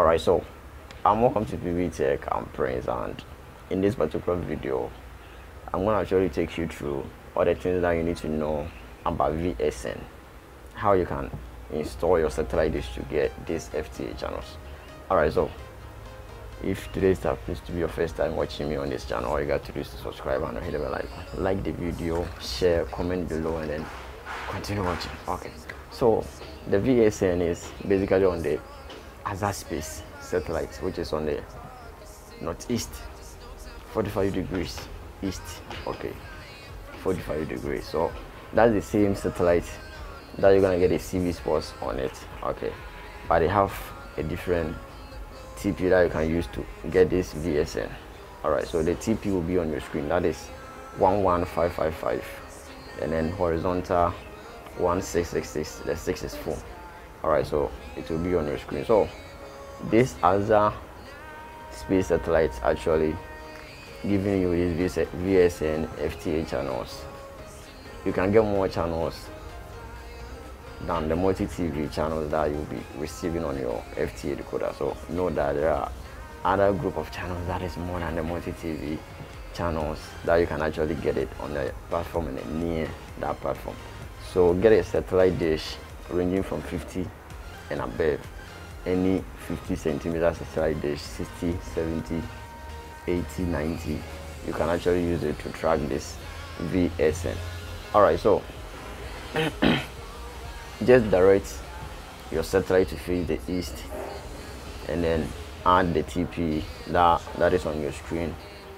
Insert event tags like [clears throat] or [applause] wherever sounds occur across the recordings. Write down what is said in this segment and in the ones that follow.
alright so i'm welcome to PB Tech I'm Prince. And in this particular video I'm gonna actually take you through all the things that you need to know about VSN how you can install your satellite dish to get these FTA channels. Alright so if today's happens to be your first time watching me on this channel all you got to do is to subscribe and hit the bell icon. Like the video share comment below and then continue watching. Okay so the VSN is basically on the Azerspace satellite which is on the northeast 45 degrees east okay 45 degrees. So that's the same satellite that you're gonna get a CBC Sports on it okay. But they have a different TP that you can use to get this VSN alright. So the TP will be on your screen that is 11555 and then horizontal 1666 the 6 is 4 alright so it will be on your screen. So this other space satellite actually giving you this VSN FTA channels. You can get more channels than the multi-TV channels that you'll be receiving on your FTA decoder. So know that there are other group of channels that is more than the multi-TV channels that you can actually get it on the platform and near that platform. So get a satellite dish ranging from 50 and above. Any 50 centimeter satellite dish 60 70 80 90 you can actually use it to track this vsn all right so [clears throat] just direct your satellite to face the east and then add the tp that that is on your screen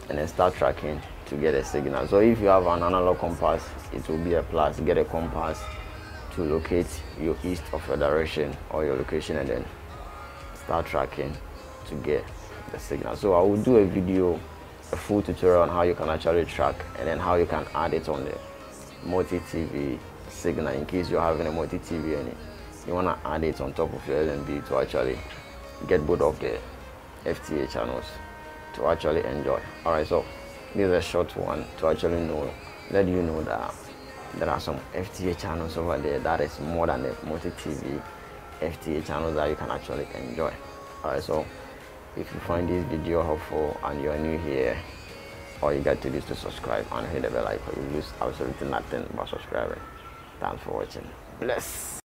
and then start tracking to get a signal. So if you have an analog compass it will be a plus. Get a compass to locate your east of your direction or your location and then start tracking to get the signal. So i will do a video a full tutorial on how you can actually track and then how you can add it on the multi-tv signal in case you're having a multi-tv and you want to add it on top of your LNB to actually get both of the FTA channels to actually enjoy. Alright so this is a short one to actually know let you know that there are some FTA channels over there that is more than the multi-TV FTA channels that you can actually enjoy. Alright so if you find this video helpful and you're new here all you got to do is to subscribe and hit the bell icon. You lose absolutely nothing but subscribing. Thanks for watching. Bless